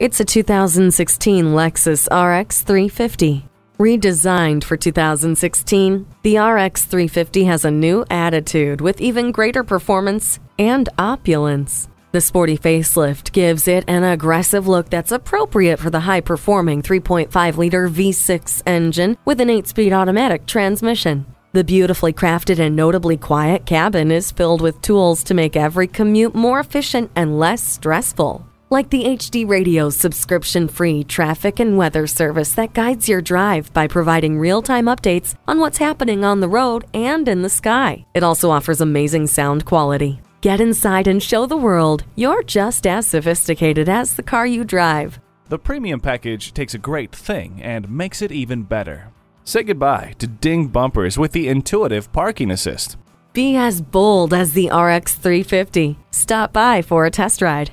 It's a 2016 Lexus RX 350. Redesigned for 2016, the RX 350 has a new attitude with even greater performance and opulence. The sporty facelift gives it an aggressive look that's appropriate for the high performing 3.5 liter V6 engine with an 8 speed automatic transmission. The beautifully crafted and notably quiet cabin is filled with tools to make every commute more efficient and less stressful like the HD Radio's subscription free traffic and weather service that guides your drive by providing real time updates on what's happening on the road and in the sky. It also offers amazing sound quality. Get inside and show the world you're just as sophisticated as the car you drive. The premium package takes a great thing and makes it even better. Say goodbye to ding bumpers with the intuitive parking assist. Be as bold as the RX 350. Stop by for a test ride.